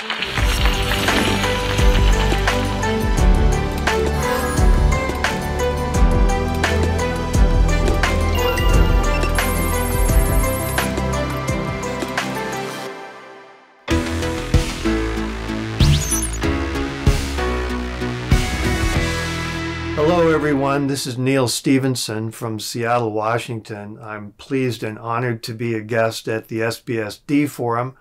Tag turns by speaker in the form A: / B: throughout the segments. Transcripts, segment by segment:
A: Hello, everyone. This is Neal Stephenson from Seattle, Washington. I'm pleased and honored to be a guest at the SBSD Forum,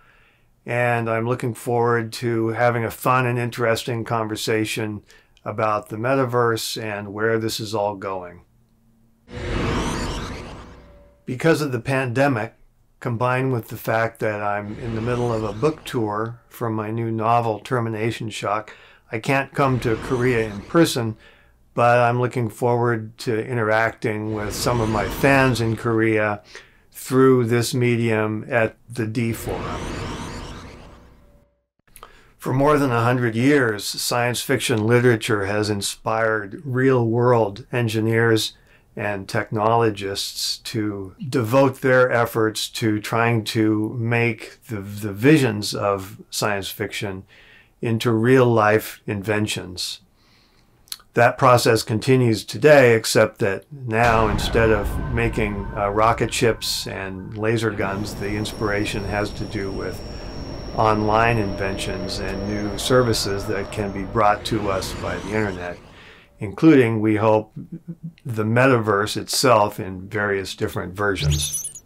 A: and I'm looking forward to having a fun and interesting conversation about the metaverse and where this is all going. Because of the pandemic, combined with the fact that I'm in the middle of a book tour for my new novel, Termination Shock, I can't come to Korea in person but I'm looking forward to interacting with some of my fans in Korea through this medium at the D Forum. For more than 100 years, science fiction literature has inspired real world engineers and technologists to devote their efforts to trying to make the, the visions of science fiction into real life inventions. That process continues today, except that now instead of making uh, rocket ships and laser guns, the inspiration has to do with online inventions and new services that can be brought to us by the internet, including, we hope, the metaverse itself in various different versions.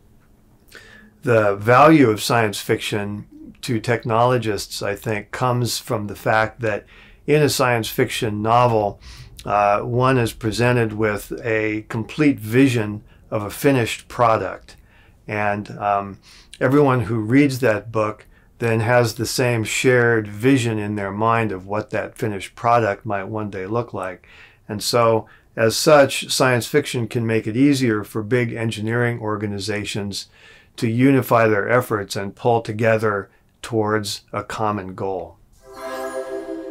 A: The value of science fiction to technologists, I think, comes from the fact that in a science fiction novel, uh, one is presented with a complete vision of a finished product. And um, everyone who reads that book then has the same shared vision in their mind of what that finished product might one day look like. And so, as such, science fiction can make it easier for big engineering organizations to unify their efforts and pull together towards a common goal.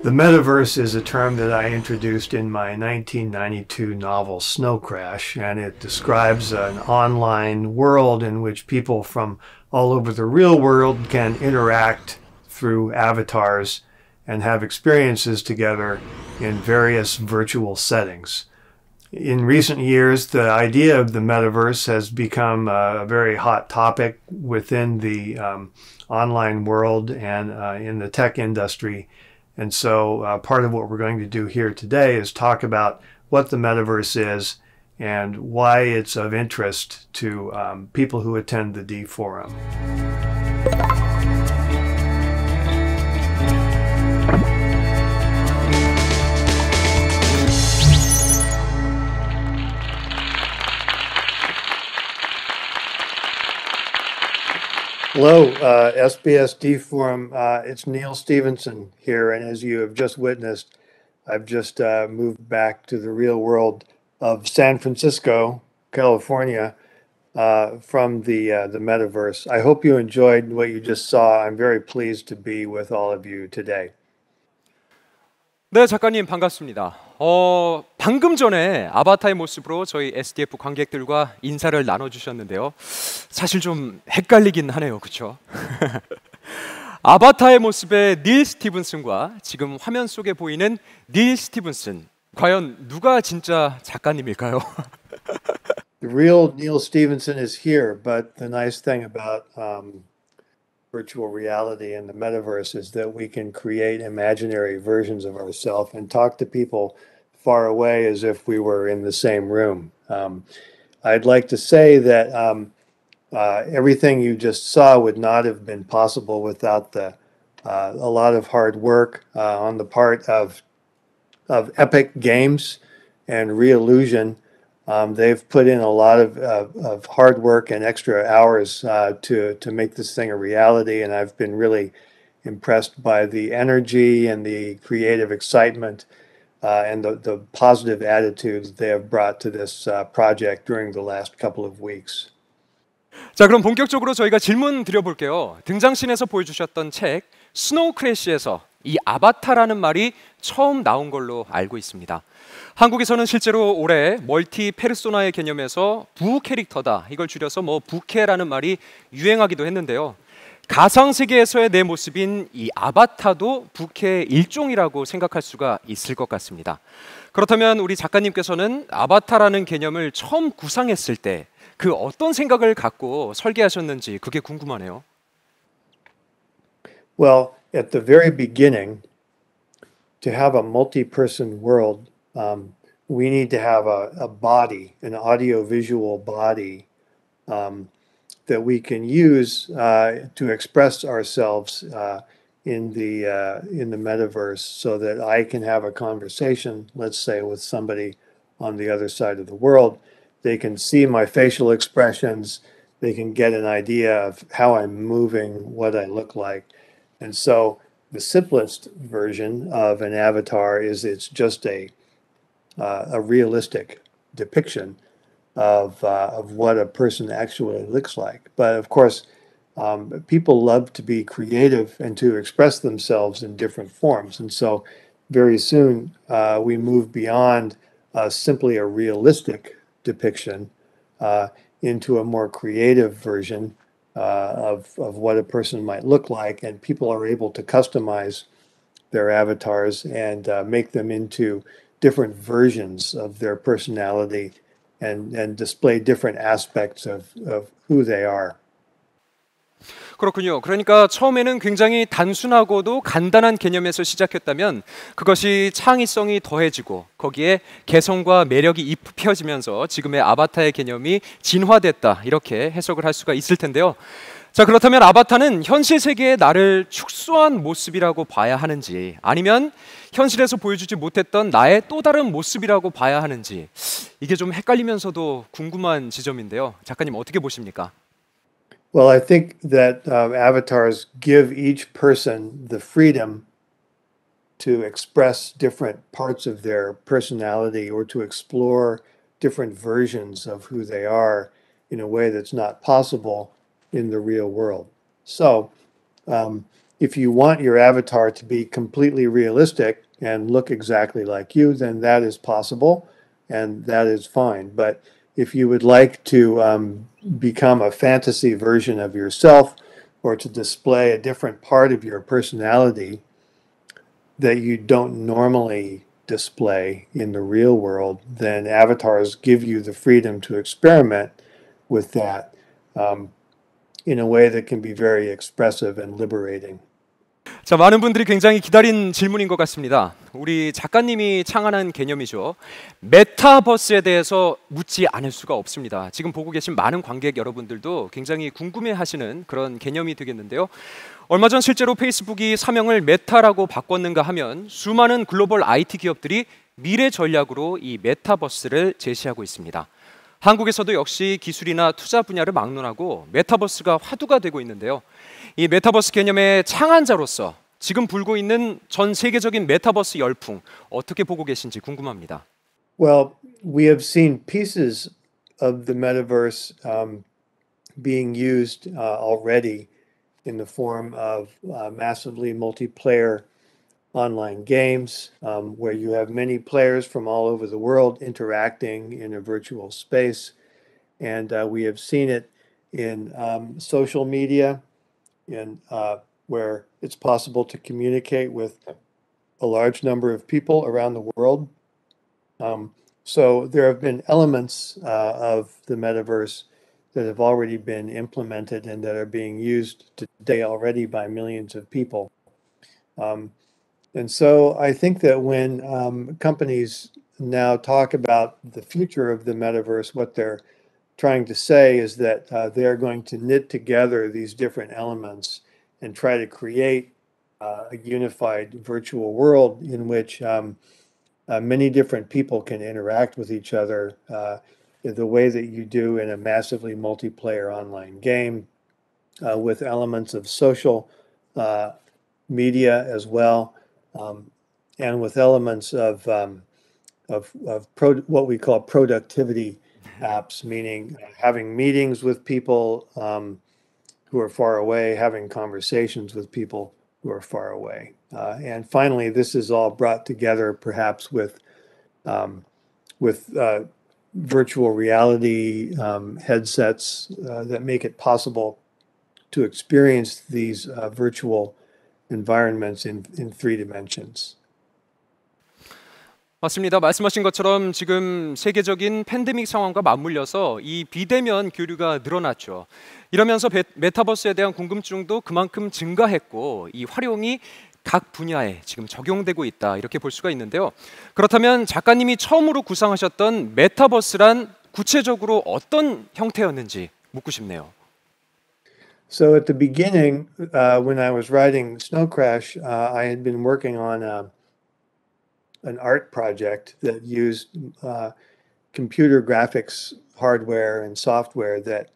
A: The metaverse is a term that I introduced in my 1992 novel Snow Crash, and it describes an online world in which people from all over the real world can interact through avatars and have experiences together in various virtual settings. In recent years, the idea of the metaverse has become a very hot topic within the um, online world and uh, in the tech industry and so, uh, part of what we're going to do here today is talk about what the metaverse is and why it's of interest to um, people who attend the D Forum. Hello, uh, SBSD Forum. Uh, it's Neal Stephenson here, and as you have just witnessed, I've just uh, moved back to the real world of San Francisco, California, uh, from the uh, the metaverse. I hope you enjoyed what you just saw. I'm very pleased to be with all of you today.
B: 네, 작가님 반갑습니다. 어, 방금 전에 아바타의 모습으로 저희 SDF 관객들과 인사를 나눠 주셨는데요. 사실 좀 헷갈리긴 하네요. 그렇죠? 아바타의 모습의 닐 스티븐슨과 지금 화면 속에 보이는 닐 스티븐슨 과연 누가 진짜 작가님일까요?
A: the real Neil Stevenson is here, but the nice thing about um, virtual reality and the metaverse is that we can create imaginary versions of ourselves and talk to people far away as if we were in the same room. Um, I'd like to say that um, uh, everything you just saw would not have been possible without the uh, a lot of hard work uh, on the part of of Epic Games and Reallusion um, they've put in a lot of, of hard work and extra hours uh, to, to make this thing a reality. And I've been really impressed by the energy and the creative excitement uh, and the, the positive attitudes they have brought to this uh, project during the last couple of weeks.
B: 자, 그럼 본격적으로 저희가 질문 드려볼게요. 등장신에서 보여주셨던 책 스노우 크래시에서 이 아바타라는 말이 처음 나온 걸로 알고 있습니다. 한국에서는 실제로 올해 멀티 페르소나의 개념에서 부 캐릭터다 이걸 줄여서 뭐 부캐라는 말이 유행하기도 했는데요. 가상 세계에서의 내 모습인 이 아바타도 부캐의 일종이라고 생각할 수가 있을 것 같습니다. 그렇다면 우리 작가님께서는 아바타라는 개념을 처음 구상했을 때 그 어떤 생각을 갖고 설계하셨는지 그게 궁금하네요.
A: Well, at the very beginning, to have a multi-person world, um, we need to have a, a body, an audio-visual body um, that we can use uh, to express ourselves uh, in the uh, in the metaverse, so that I can have a conversation, let's say, with somebody on the other side of the world. They can see my facial expressions. They can get an idea of how I'm moving, what I look like, and so the simplest version of an avatar is it's just a uh, a realistic depiction of uh, of what a person actually looks like. But of course, um, people love to be creative and to express themselves in different forms, and so very soon uh, we move beyond uh, simply a realistic depiction uh, into a more creative version uh, of, of what a person might look like, and people are able to customize their avatars and uh, make them into different versions of their personality and, and display different aspects of, of who they are.
B: 그렇군요. 그러니까 처음에는 굉장히 단순하고도 간단한 개념에서 시작했다면 그것이 창의성이 더해지고 거기에 개성과 매력이 입혀지면서 지금의 아바타의 개념이 진화됐다. 이렇게 해석을 할 수가 있을 텐데요. 자, 그렇다면 아바타는 현실 세계의 나를 축소한 모습이라고 봐야 하는지 아니면 현실에서 보여주지 못했던 나의 또 다른 모습이라고 봐야 하는지 이게 좀 헷갈리면서도 궁금한 지점인데요. 작가님 어떻게 보십니까?
A: Well, I think that uh, avatars give each person the freedom to express different parts of their personality or to explore different versions of who they are in a way that's not possible in the real world. So, um, if you want your avatar to be completely realistic and look exactly like you, then that is possible and that is fine. But if you would like to um, become a fantasy version of yourself or to display a different part of your personality that you don't normally display in the real world, then avatars give you the freedom to experiment with that um, in a way that can be very expressive and liberating.
B: 자, 많은 분들이 굉장히 기다린 질문인 것 같습니다. 우리 작가님이 창안한 개념이죠. 메타버스에 대해서 묻지 않을 수가 없습니다. 지금 보고 계신 많은 관객 여러분들도 굉장히 궁금해 하시는 그런 개념이 되겠는데요. 얼마 전 실제로 페이스북이 사명을 메타라고 바꿨는가 하면 수많은 글로벌 IT 기업들이 미래 전략으로 이 메타버스를 제시하고 있습니다. 한국에서도 역시 기술이나 투자 분야를 막론하고 메타버스가 화두가 되고 있는데요. 이 메타버스 개념의 창안자로서 지금 불고 있는 전 세계적인 메타버스 열풍 어떻게 보고 계신지 궁금합니다.
A: Well, we have seen pieces of the metaverse um, being used uh, already in the form of uh, massively multiplayer online games um, where you have many players from all over the world interacting in a virtual space. And uh, we have seen it in um, social media in uh, where it's possible to communicate with a large number of people around the world. Um, so there have been elements uh, of the metaverse that have already been implemented and that are being used today already by millions of people. Um, and so I think that when um, companies now talk about the future of the metaverse, what they're trying to say is that uh, they're going to knit together these different elements and try to create uh, a unified virtual world in which um, uh, many different people can interact with each other uh, the way that you do in a massively multiplayer online game uh, with elements of social uh, media as well um, and with elements of um, of, of pro- what we call productivity apps, meaning having meetings with people um, who are far away, having conversations with people who are far away. Uh, and finally, this is all brought together perhaps with um, with uh, virtual reality um, headsets uh, that make it possible to experience these uh, virtual environments in, in three dimensions.
B: 맞습니다. 말씀하신 것처럼 지금 세계적인 팬데믹 상황과 맞물려서 이 비대면 교류가 늘어났죠. 이러면서 메타버스에 대한 궁금증도 그만큼 증가했고 이 활용이 각 분야에 지금 적용되고 있다 이렇게 볼 수가 있는데요. 그렇다면 작가님이 처음으로 구상하셨던 메타버스란 구체적으로 어떤 형태였는지 묻고 싶네요.
A: So at the beginning, uh, when I was writing Snow Crash, uh, I had been working on a, an art project that used uh, computer graphics hardware and software that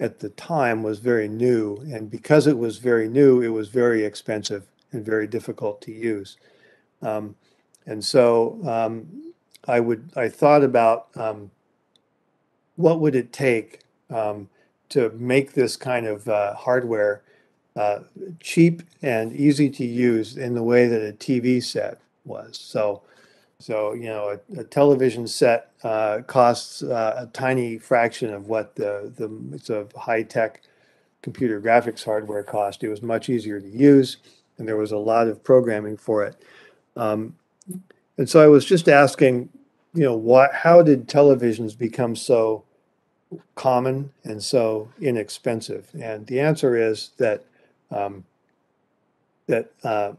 A: at the time was very new. And because it was very new, it was very expensive and very difficult to use. Um, and so um, I would I thought about um, what would it take um, to make this kind of uh, hardware uh, cheap and easy to use in the way that a TV set was. So, so you know, a, a television set uh, costs uh, a tiny fraction of what the the it's a high tech computer graphics hardware cost. It was much easier to use, and there was a lot of programming for it. Um, and so I was just asking, you know, what? How did televisions become so common and so inexpensive? And the answer is that um, that uh,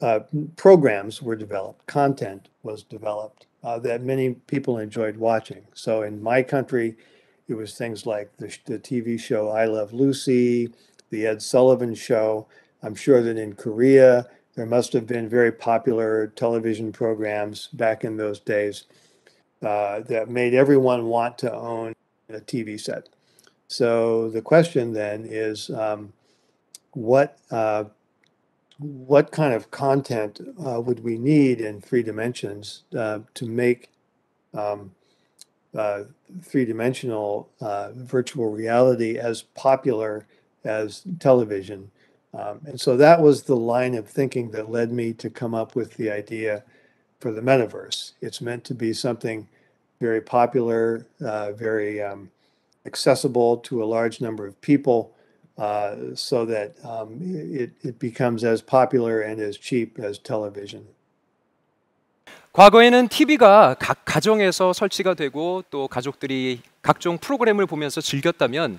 A: uh, programs were developed, content was developed uh, that many people enjoyed watching. So in my country, it was things like the, the TV show I Love Lucy, the Ed Sullivan Show. I'm sure that in Korea, there must have been very popular television programs back in those days uh, that made everyone want to own a TV set. So the question then is, um, what uh, what kind of content uh, would we need in three dimensions uh, to make um, uh, three-dimensional uh, virtual reality as popular as television? Um, and so that was the line of thinking that led me to come up with the idea for the metaverse. It's meant to be something very popular, uh, very um, accessible to a large number of people, uh, so that um, it, it becomes as popular and as cheap as television.
B: 과거에는 TV가 각 가정에서 설치가 되고 또 가족들이 각종 프로그램을 보면서 즐겼다면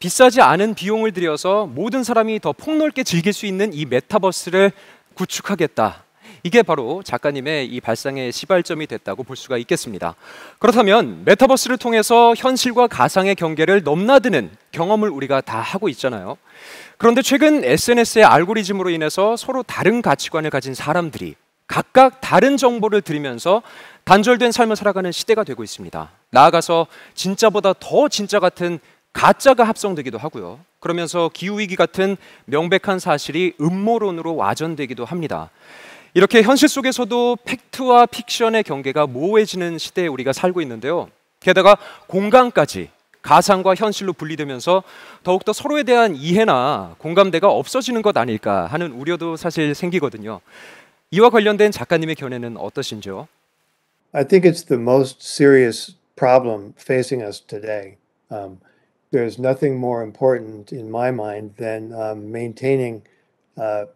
B: 비싸지 않은 비용을 들여서 모든 사람이 더 폭넓게 즐길 수 있는 이 메타버스를 구축하겠다. 이게 바로 작가님의 이 발상의 시발점이 됐다고 볼 수가 있겠습니다. 그렇다면 메타버스를 통해서 현실과 가상의 경계를 넘나드는 경험을 우리가 다 하고 있잖아요. 그런데 최근 SNS의 알고리즘으로 인해서 서로 다른 가치관을 가진 사람들이 각각 다른 정보를 들으면서 단절된 삶을 살아가는 시대가 되고 있습니다. 나아가서 진짜보다 더 진짜 같은 가짜가 합성되기도 하고요. 그러면서 기후위기 같은 명백한 사실이 음모론으로 와전되기도 합니다. 이렇게 현실 속에서도 팩트와 픽션의 경계가 모호해지는 시대에 우리가 살고 있는데요. 게다가 공간까지 가상과 현실로 분리되면서 더욱더 서로에 대한 이해나 공감대가 없어지는 것 아닐까 하는 우려도 사실 생기거든요. 이와 관련된 작가님의 견해는 어떠신지요?
A: I think it's the most serious problem facing us today. Um, there's nothing more important in my mind than um, maintaining uh,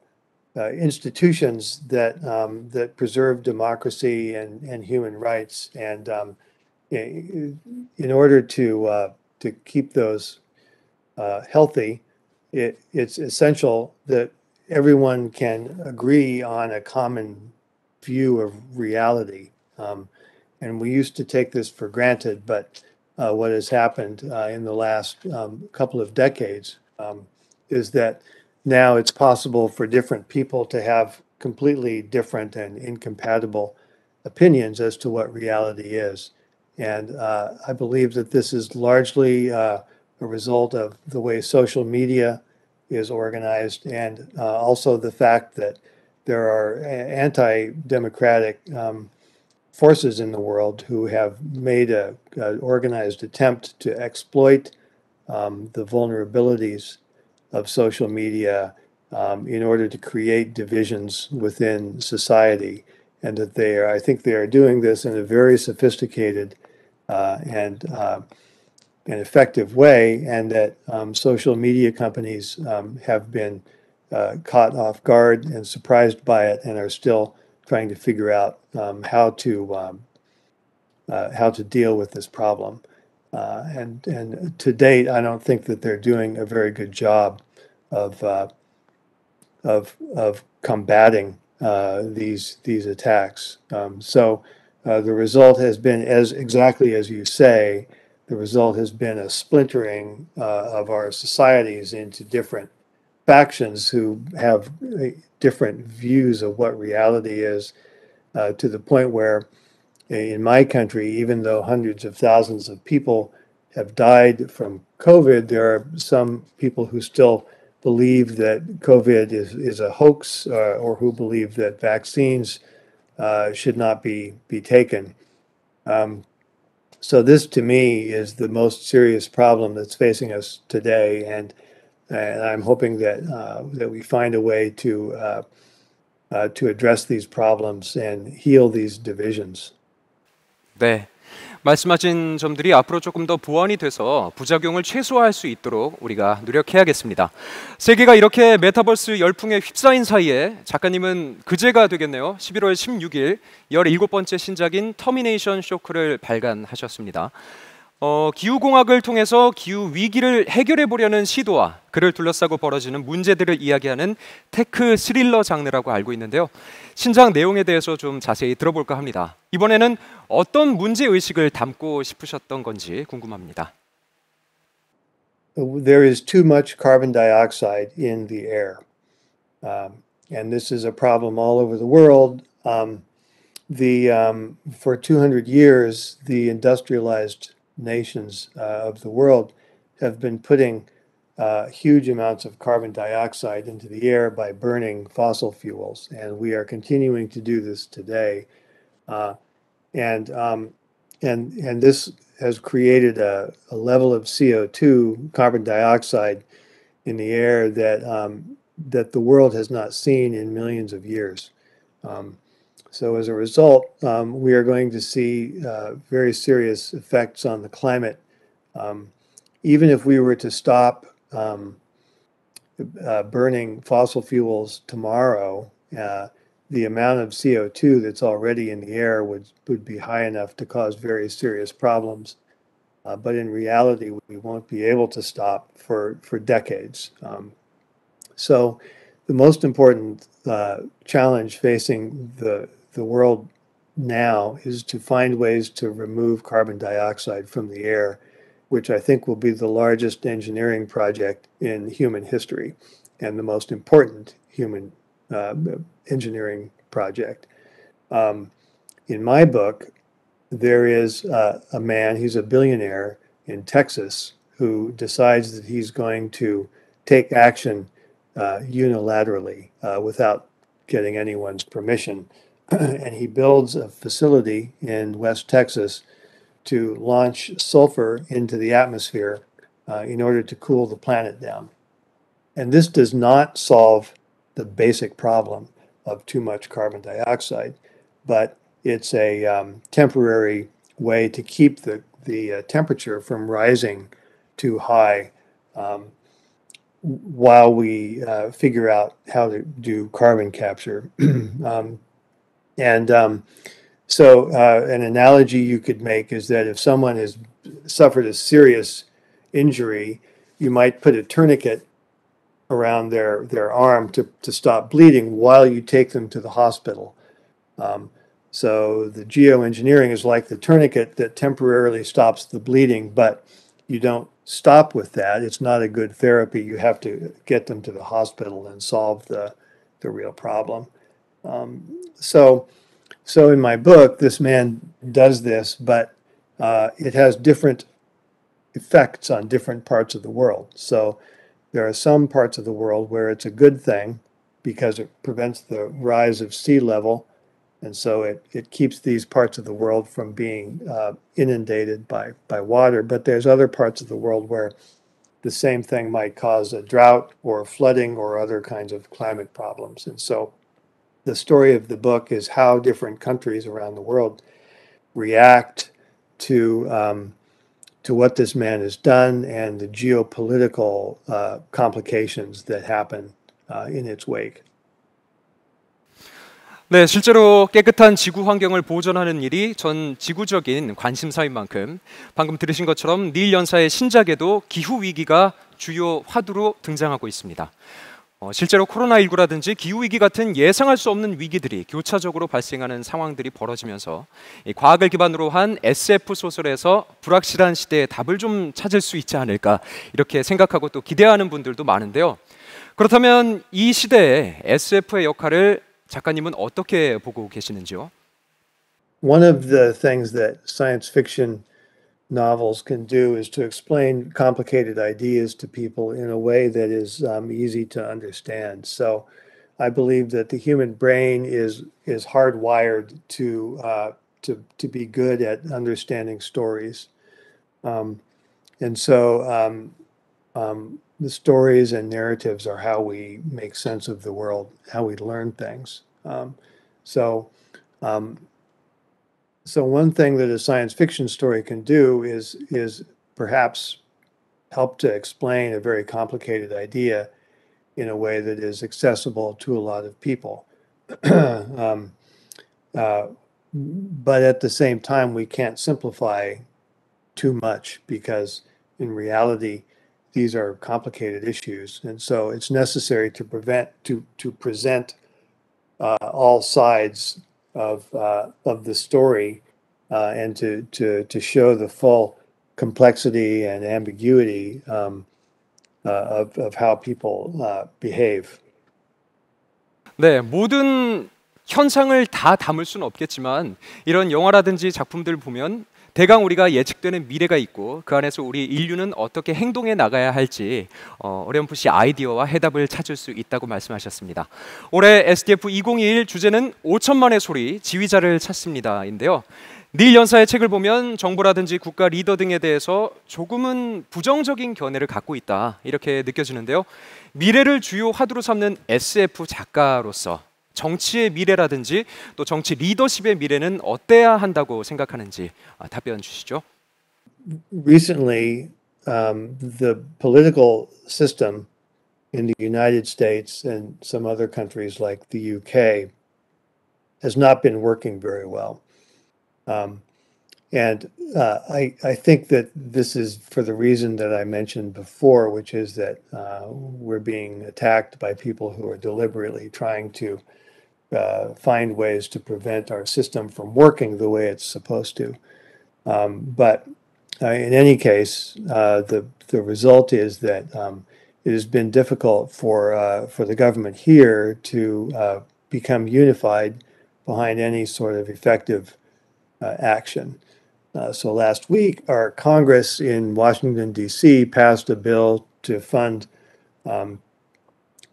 A: uh, institutions that um, that preserve democracy and, and human rights, and um, in order to uh, to keep those uh, healthy, it, it's essential that everyone can agree on a common view of reality. Um, and we used to take this for granted, but uh, what has happened uh, in the last um, couple of decades um, is that now it's possible for different people to have completely different and incompatible opinions as to what reality is. And uh, I believe that this is largely uh, a result of the way social media is organized and uh, also the fact that there are anti democratic um, forces in the world who have made an organized attempt to exploit um, the vulnerabilities of social media um, in order to create divisions within society. And that they are, I think they are doing this in a very sophisticated uh, and uh, an effective way, and that um, social media companies um, have been uh, caught off guard and surprised by it, and are still trying to figure out um, how to um, uh, how to deal with this problem. Uh, and and to date, I don't think that they're doing a very good job of uh, of of combating uh, these these attacks. Um, so uh, the result has been as exactly as you say. The result has been a splintering uh, of our societies into different factions who have different views of what reality is, uh, to the point where, in my country, even though hundreds of thousands of people have died from COVID, there are some people who still believe that COVID is, is a hoax uh, or who believe that vaccines uh, should not be, be taken. Um, so this to me is the most serious problem that's facing us today. And, and I'm hoping that, uh, that we find a way to, uh, uh, to address these problems and heal these divisions.
B: 네. 말씀하신 점들이 앞으로 조금 더 보완이 돼서 부작용을 최소화할 수 있도록 우리가 노력해야겠습니다. 세계가 이렇게 메타버스 열풍에 휩싸인 사이에 작가님은 그제가 되겠네요. 11월 16일 17번째 신작인 터미네이션 쇼크를 발간하셨습니다. 어, 기후공학을 통해서 기후 위기를 해결해 보려는 시도와 그를 둘러싸고 벌어지는 문제들을 이야기하는 테크 스릴러 장르라고 알고 있는데요. 신작 내용에 대해서 좀 자세히 들어볼까 합니다. 이번에는 어떤 문제 의식을 담고 싶으셨던 건지 궁금합니다.
A: There is too much carbon dioxide in the air. Um, and this is a problem all over the world. Um, the um, for 200 years, the industrialized nations uh, of the world have been putting uh, huge amounts of carbon dioxide into the air by burning fossil fuels, and we are continuing to do this today. Uh, and um, and and this has created a, a, level of CO2, carbon dioxide, in the air that um, that the world has not seen in millions of years. Um, so as a result, um, we are going to see uh, very serious effects on the climate. Um, even if we were to stop um, uh, burning fossil fuels tomorrow, uh, the amount of CO2 that's already in the air would, would be high enough to cause very serious problems. Uh, but in reality, we won't be able to stop for, for decades. Um, so the most important uh, challenge facing the the world now is to find ways to remove carbon dioxide from the air, which I think will be the largest engineering project in human history and the most important human uh, engineering project. Um, in my book, there is uh, a man, he's a billionaire in Texas, who decides that he's going to take action uh, unilaterally uh, without getting anyone's permission and he builds a facility in West Texas to launch sulfur into the atmosphere uh, in order to cool the planet down. And this does not solve the basic problem of too much carbon dioxide, but it's a um, temporary way to keep the, the uh, temperature from rising too high um, while we uh, figure out how to do carbon capture. um, and um, so, uh, an analogy you could make is that if someone has suffered a serious injury, you might put a tourniquet around their, their arm to, to stop bleeding while you take them to the hospital. Um, so, the geoengineering is like the tourniquet that temporarily stops the bleeding, but you don't stop with that. It's not a good therapy. You have to get them to the hospital and solve the, the real problem. Um, so, so in my book, this man does this, but uh, it has different effects on different parts of the world. So there are some parts of the world where it's a good thing because it prevents the rise of sea level. And so it, it keeps these parts of the world from being uh, inundated by, by water. But there's other parts of the world where the same thing might cause a drought or flooding or other kinds of climate problems. And so the story of the book is how different countries around the world react to um, to what this man has done and the geopolitical uh, complications that happen uh, in its wake.
B: 네, 실제로 깨끗한 지구 환경을 보존하는 일이 전 지구적인 관심사인 만큼 방금 들으신 것처럼 닐 연사의 신작에도 기후 위기가 주요 화두로 등장하고 있습니다. 어, 실제로 코로나19라든지 기후위기 같은 예상할 수 없는 위기들이 교차적으로 발생하는 상황들이 벌어지면서 과학을 기반으로 한 SF 소설에서 불확실한 시대의 답을 좀 찾을 수 있지 않을까 이렇게 생각하고 또 기대하는 분들도 많은데요. 그렇다면 이 시대에 SF의 역할을 작가님은 어떻게 보고 계시는지요?
A: One of the things that science fiction novels can do is to explain complicated ideas to people in a way that is um, easy to understand. So, I believe that the human brain is is hardwired to uh, to to be good at understanding stories, um, and so um, um the stories and narratives are how we make sense of the world, how we learn things. Um, so um, so one thing that a science fiction story can do is is perhaps help to explain a very complicated idea in a way that is accessible to a lot of people. um, uh, but at the same time, we can't simplify too much because in reality, these are complicated issues, and so it's necessary to prevent to to present uh, all sides of uh, of the story uh, and to to to show the full complexity and ambiguity um, uh, of of how people uh, behave.
B: 네, 모든 현상을 다 담을 수는 없겠지만 이런 영화라든지 작품들 보면 대강 우리가 예측되는 미래가 있고 그 안에서 우리 인류는 어떻게 행동해 나가야 할지 어, 어렴풋이 아이디어와 해답을 찾을 수 있다고 말씀하셨습니다. 올해 SDF 2021 주제는 5천만의 소리 지휘자를 찾습니다인데요. 닐 연사의 책을 보면 정부라든지 국가 리더 등에 대해서 조금은 부정적인 견해를 갖고 있다 이렇게 느껴지는데요. 미래를 주요 화두로 삼는 SF 작가로서 정치의 미래라든지 또 정치 리더십의 미래는 어때야 한다고 생각하는지 답변 주시죠.
A: Recently, um, the political system in the United States and some other countries like the UK has not been working very well. Um, and uh, I, I think that this is for the reason that I mentioned before, which is that uh, we're being attacked by people who are deliberately trying to uh, find ways to prevent our system from working the way it's supposed to. Um, but uh, in any case, uh, the the result is that um, it has been difficult for uh, for the government here to uh, become unified behind any sort of effective uh, action. so last week, our Congress in Washington D.C. passed a bill to fund um,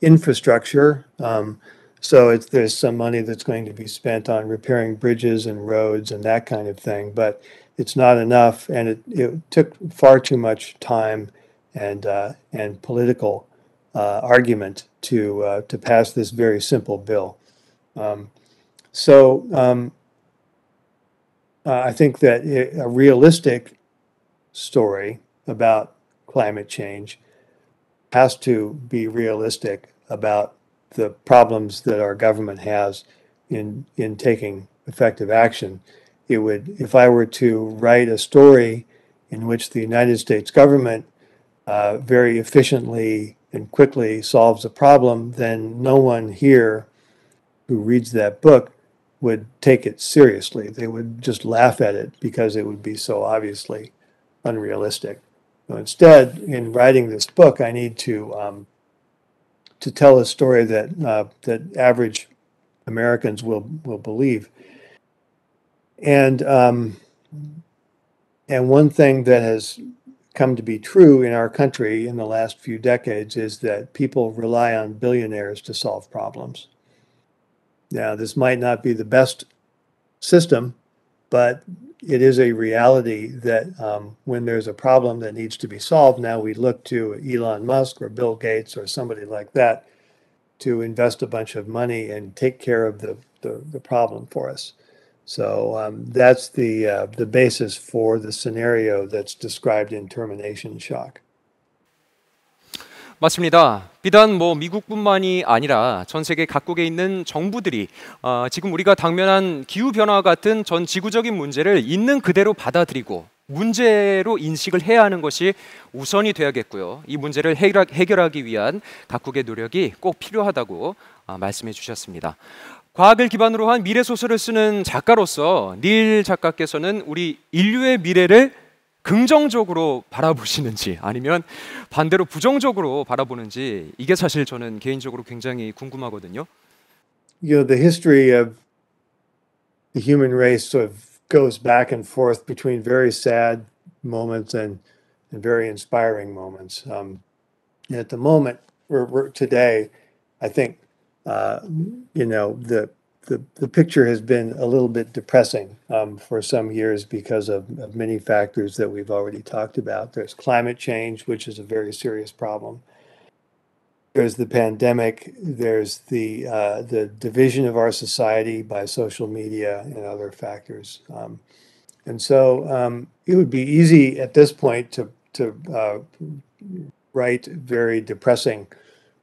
A: infrastructure. Um, so it's, there's some money that's going to be spent on repairing bridges and roads and that kind of thing, but it's not enough, and it, it took far too much time and uh, and political uh, argument to uh, to pass this very simple bill. Um, so um, I think that a realistic story about climate change has to be realistic about the problems that our government has in in taking effective action. It would, if I were to write a story in which the United States government uh, very efficiently and quickly solves a problem, then no one here who reads that book would take it seriously. They would just laugh at it because it would be so obviously unrealistic. So instead, in writing this book, I need to um, to tell a story that uh, that average Americans will will believe. And um, and one thing that has come to be true in our country in the last few decades is that people rely on billionaires to solve problems. Now, this might not be the best system, but it is a reality that um, when there's a problem that needs to be solved, now we look to Elon Musk or Bill Gates or somebody like that to invest a bunch of money and take care of the, the, the problem for us. So um, that's the uh, the basis for the scenario that's described in termination shock.
B: 맞습니다. 비단 뭐 미국뿐만이 아니라 전 세계 각국에 있는 정부들이 어, 지금 우리가 당면한 기후 변화 같은 전 지구적인 문제를 있는 그대로 받아들이고 문제로 인식을 해야 하는 것이 우선이 돼야겠고요. 이 문제를 해결하기 위한 각국의 노력이 꼭 필요하다고 어, 말씀해 주셨습니다. 과학을 기반으로 한 미래 소설을 쓰는 작가로서 닐 작가께서는 우리 인류의 미래를 긍정적으로 바라보시는지 아니면 반대로 부정적으로 바라보는지 이게 사실 저는 개인적으로 굉장히 궁금하거든요.
A: You know, the history of the human race sort of goes back and forth between very sad moments and and very inspiring moments. Um, and at the moment, we're, we're today, I think uh, you know, the, the, the picture has been a little bit depressing um, for some years because of, of many factors that we've already talked about. There's climate change, which is a very serious problem. There's the pandemic. There's the uh, the division of our society by social media and other factors. Um, and so um, it would be easy at this point to to uh, write very depressing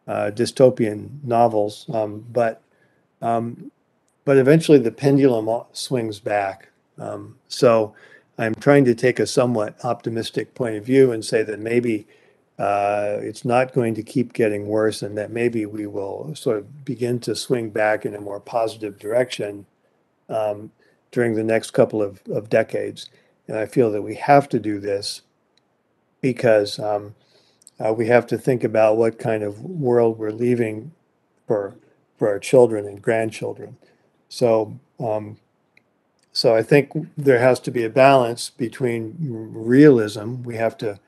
A: uh, dystopian novels, um, but um, but eventually the pendulum swings back. Um, so I'm trying to take a somewhat optimistic point of view and say that maybe uh, it's not going to keep getting worse, and that maybe we will sort of begin to swing back in a more positive direction um, during the next couple of, of decades. And I feel that we have to do this because um, uh, we have to think about what kind of world we're leaving for for our children and grandchildren. So, um, so I think there has to be a balance between realism. We have to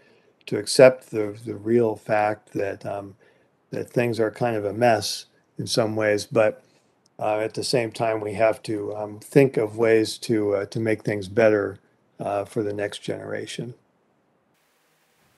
A: to accept the the real fact that um, that things are kind of a mess in some ways, but uh, at the same time, we have to um, think of ways to uh, to make things better uh, for the next generation.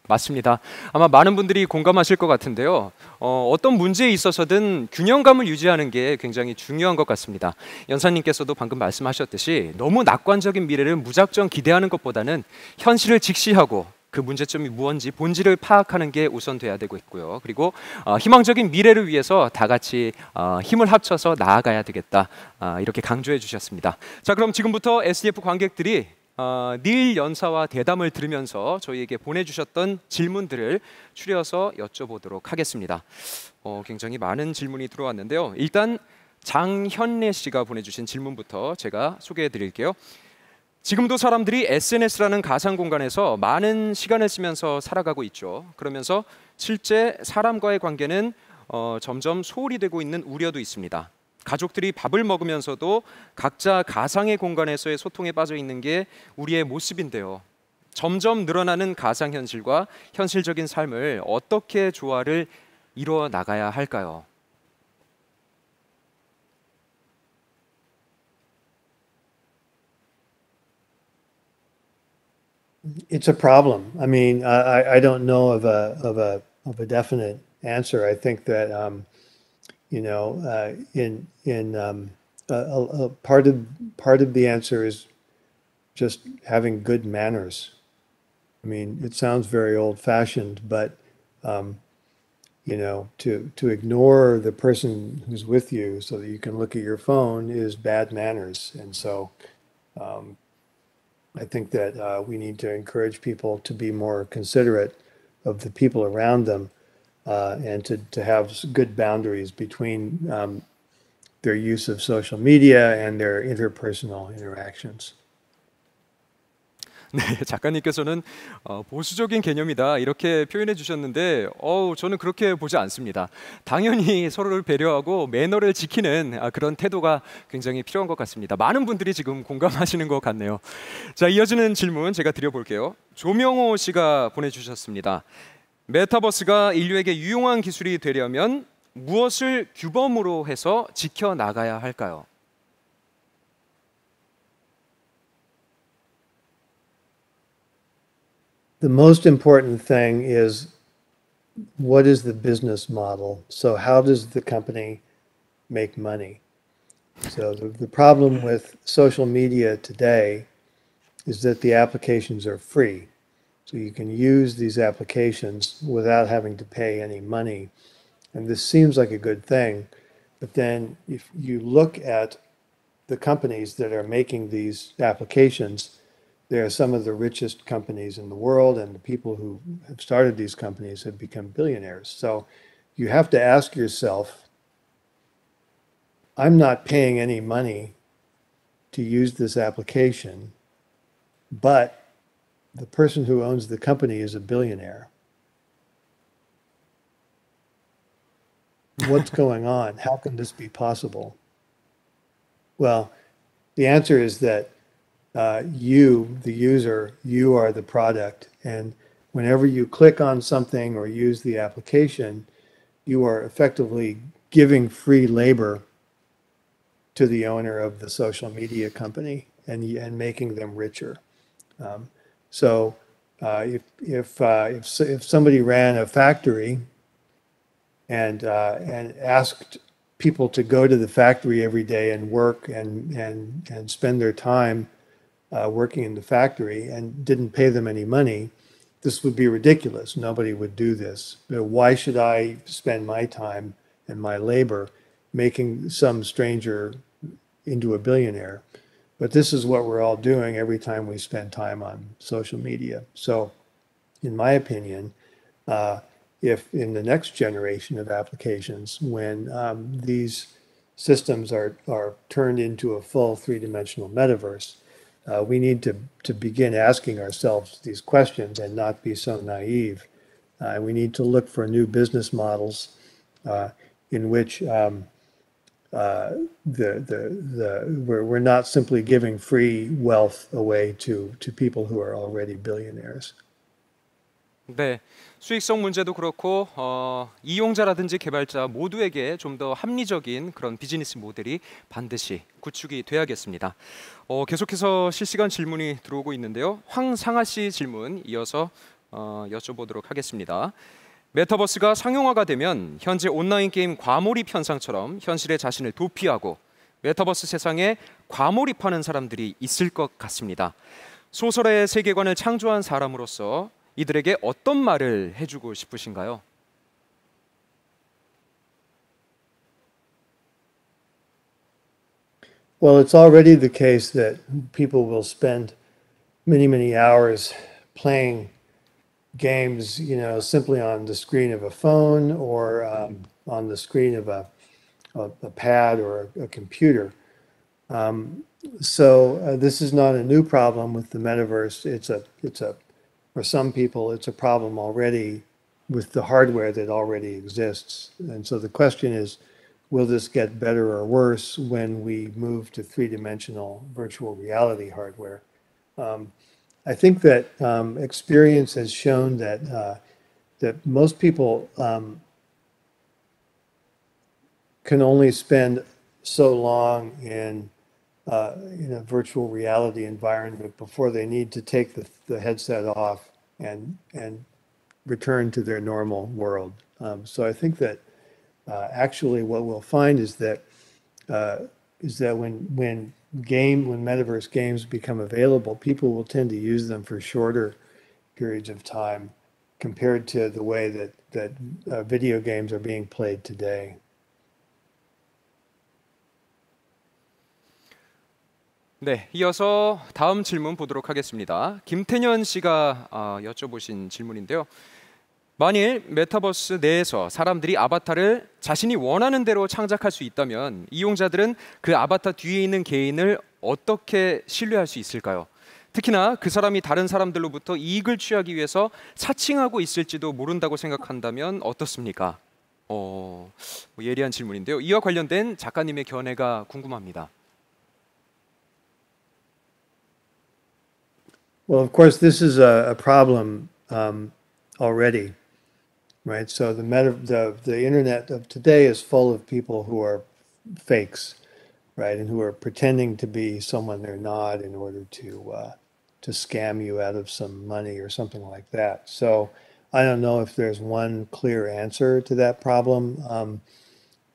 B: 맞습니다. 아마 많은 분들이 공감하실 것 같은데요. 어, 어떤 문제에 있어서든 균형감을 유지하는 게 굉장히 중요한 것 같습니다. 연사님께서도 방금 말씀하셨듯이 너무 낙관적인 미래를 무작정 기대하는 것보다는 현실을 직시하고 그 문제점이 무언지 본질을 파악하는 게 우선 돼야 되고 있고요. 그리고 어, 희망적인 미래를 위해서 다 같이 어, 힘을 합쳐서 나아가야 되겠다. 어, 이렇게 강조해 주셨습니다. 자, 그럼 지금부터 SDF 관객들이 어, 닐 연사와 대담을 들으면서 저희에게 보내주셨던 질문들을 추려서 여쭤보도록 하겠습니다. 어, 굉장히 많은 질문이 들어왔는데요. 일단 장현래 씨가 보내주신 질문부터 제가 소개해 드릴게요. 지금도 사람들이 SNS라는 가상 공간에서 많은 시간을 쓰면서 살아가고 있죠. 그러면서 실제 사람과의 관계는 어, 점점 소홀히 되고 있는 우려도 있습니다. 가족들이 밥을 먹으면서도 각자 가상의 공간에서의 소통에 빠져 있는 게 우리의 모습인데요. 점점 늘어나는 가상 현실과 현실적인 삶을 어떻게 조화를 이루어 나가야 할까요?
A: You know, uh, in in um, a, a, part of part of the answer is just having good manners. I mean, it sounds very old-fashioned, but um, you know, to to ignore the person who's with you so that you can look at your phone is bad manners, and so. Um, I think that uh, we need to encourage people to be more considerate of the people around them uh, and to, to have good boundaries between um, their use of social media and their interpersonal interactions.
B: 네, 작가님께서는 어, 보수적인 개념이다 이렇게 표현해 주셨는데, 어 저는 그렇게 보지 않습니다. 당연히 서로를 배려하고 매너를 지키는 아, 그런 태도가 굉장히 필요한 것 같습니다. 많은 분들이 지금 공감하시는 것 같네요. 자, 이어지는 질문 제가 드려볼게요. 조명호 씨가 보내주셨습니다. 메타버스가 인류에게 유용한 기술이 되려면 무엇을 규범으로 해서 지켜 나가야 할까요?
A: The most important thing is what is the business model? So how does the company make money? So the, the problem with social media today is that the applications are free. So you can use these applications without having to pay any money. And this seems like a good thing. But then if you look at the companies that are making these applications, they are some of the richest companies in the world, and the people who have started these companies have become billionaires. So you have to ask yourself I'm not paying any money to use this application, but the person who owns the company is a billionaire. What's going on? How can this be possible? Well, the answer is that uh, you, the user, you are the product. And whenever you click on something or use the application, you are effectively giving free labor to the owner of the social media company and, and making them richer. Um, so uh, if, if, uh, if, if somebody ran a factory and, uh, and asked people to go to the factory every day and work and, and, and spend their time uh, working in the factory and didn't pay them any money, this would be ridiculous. Nobody would do this. But why should I spend my time and my labor making some stranger into a billionaire? But this is what we're all doing every time we spend time on social media. So, in my opinion, uh, if in the next generation of applications, when um, these systems are, are turned into a full three dimensional metaverse, uh, we need to, to begin asking ourselves these questions and not be so naive. Uh, we need to look for new business models uh, in which um, uh, the, the, the, we're, we're not simply giving free wealth away to, to people who are already billionaires.
B: 네, 수익성 문제도 그렇고 어, 이용자라든지 개발자 모두에게 좀 더 합리적인 그런 비즈니스 모델이 반드시 구축이 돼야겠습니다. 어, 계속해서 실시간 질문이 들어오고 있는데요. 황상아 씨 질문 이어서 어, 여쭤보도록 하겠습니다. 메타버스가 상용화가 되면 현재 온라인 게임 과몰입 현상처럼 현실의 자신을 도피하고 메타버스 세상에 과몰입하는 사람들이 있을 것 같습니다. 소설의 세계관을 창조한 사람으로서 이들에게 어떤 말을 해주고 싶으신가요?
A: Games, you know, simply on the screen of a phone or um, on the screen of a, a, a pad or a, a computer. Um, so uh, this is not a new problem with the metaverse. It's a, it's a for some people, it's a problem already with the hardware that already exists. And so the question is, will this get better or worse when we move to three-dimensional virtual reality hardware? Um, I think that um, experience has shown that uh, that most people um, can only spend so long in uh, in a virtual reality environment before they need to take the, the headset off and and return to their normal world. Um, so I think that uh, actually what we'll find is that uh, is that when when game when metaverse games become available, people will tend to use them for shorter periods of time compared to the way that that uh, video games are being played today.
B: 네, 이어서 다음 질문 보도록 하겠습니다. 김태년 씨가 어, 여쭤보신 질문인데요. 만일 메타버스 내에서 사람들이 아바타를 자신이 원하는 대로 창작할 수 있다면 이용자들은 그 아바타 뒤에 있는 개인을 어떻게 신뢰할 수 있을까요? 특히나 그 사람이 다른 사람들로부터 이익을 취하기 위해서 사칭하고 있을지도 모른다고 생각한다면 어떻습니까? 어, 뭐 예리한 질문인데요. 이와 관련된 작가님의 견해가 궁금합니다.
A: Well, of course, this is a, problem um, already, right? So the meta, the the internet of today is full of people who are fakes, right, and who are pretending to be someone they're not in order to uh, to scam you out of some money or something like that. So I don't know if there's one clear answer to that problem. Um,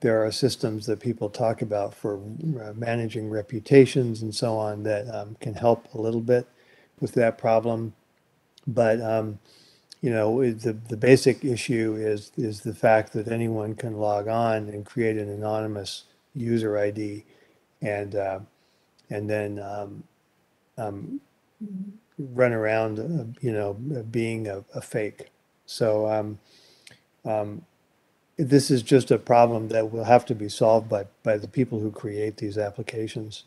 A: there are systems that people talk about for uh, managing reputations and so on that um, can help a little bit with that problem. But um, you know, the the basic issue is is the fact that anyone can log on and create an anonymous user ID, and uh, and then um, um, run around, uh, you know, being a, a fake. So um, um, this is just a problem that will have to be solved by by the people who create these applications.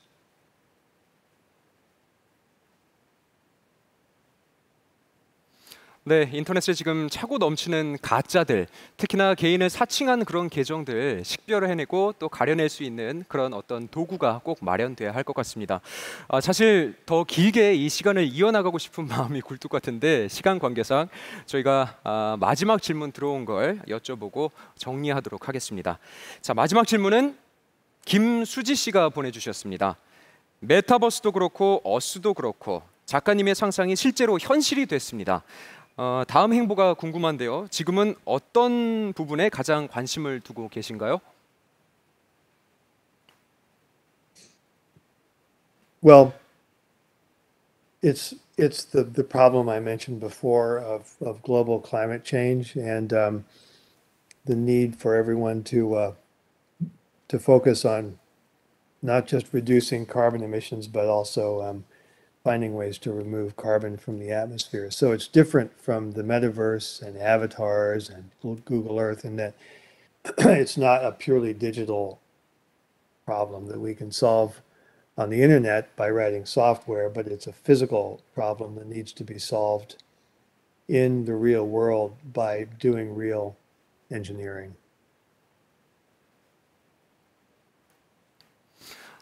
B: 네, 인터넷에 지금 차고 넘치는 가짜들, 특히나 개인을 사칭한 그런 계정들 식별을 해내고 또 가려낼 수 있는 그런 어떤 도구가 꼭 마련돼야 할 것 같습니다. 아, 사실 더 길게 이 시간을 이어나가고 싶은 마음이 굴뚝 같은데 시간 관계상 저희가 아, 마지막 질문 들어온 걸 여쭤보고 정리하도록 하겠습니다. 자, 마지막 질문은 김수지 씨가 보내주셨습니다. 메타버스도 그렇고 어스도 그렇고 작가님의 상상이 실제로 현실이 됐습니다. 어, 다음 행보가 궁금한데요. 지금은 어떤 부분에 가장 관심을 두고 계신가요?
A: Well, it's it's the the problem I mentioned before of of global climate change and um, the need for everyone to uh, to focus on not just reducing carbon emissions but also um, finding ways to remove carbon from the atmosphere. So it's different from the metaverse and avatars and Google Earth in that it's not a purely digital problem that we can solve on the internet by writing software, but it's a physical problem that needs to be solved in the real world by doing real engineering.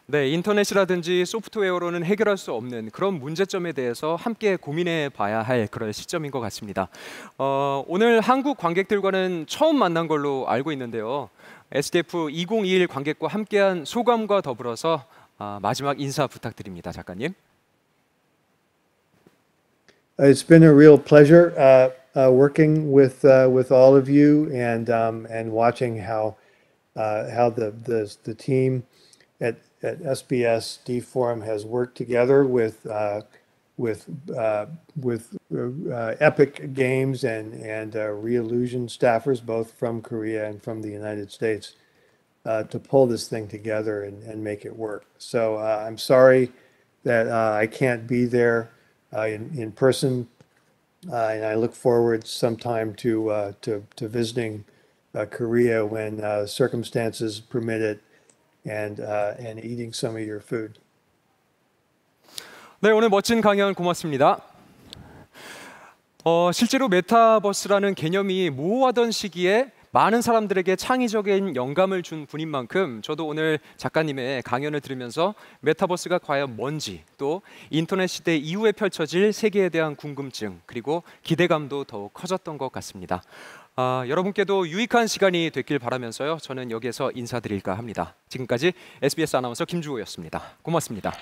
B: 네, 인터넷이라든지 소프트웨어로는 해결할 수 없는 그런 문제점에 대해서 함께 고민해 봐야 할 그런 시점인 것 같습니다. 어, 오늘 한국 관객들과는 처음 만난 걸로 알고 있는데요. SDF 2021 관객과 함께한 소감과 더불어서 어, 마지막 인사 부탁드립니다, 작가님.
A: It's been a real pleasure uh, uh, working with uh, with all of you and um, and watching how how the the the team at at SBS D-Forum has worked together with uh, with uh, with uh, Epic Games and and uh, Reallusion staffers, both from Korea and from the United States, uh, to pull this thing together and, and make it work. So uh, I'm sorry that I can't be there in in person, and I look forward sometime to to to visiting Korea when circumstances permit it and uh, and eating some of your food.
B: 네, 오늘 멋진 강연 고맙습니다. 어, 실제로 메타버스라는 개념이 모호하던 시기에 많은 사람들에게 창의적인 영감을 준 분인 만큼 저도 오늘 작가님의 강연을 들으면서 메타버스가 과연 뭔지 또 인터넷 시대 이후에 펼쳐질 세계에 대한 궁금증 그리고 기대감도 더욱 커졌던 것 같습니다. 아, 여러분께도 유익한 시간이 됐길 바라면서요. 저는 여기에서 인사드릴까 합니다. 지금까지 SBS 아나운서 김주호였습니다. 고맙습니다.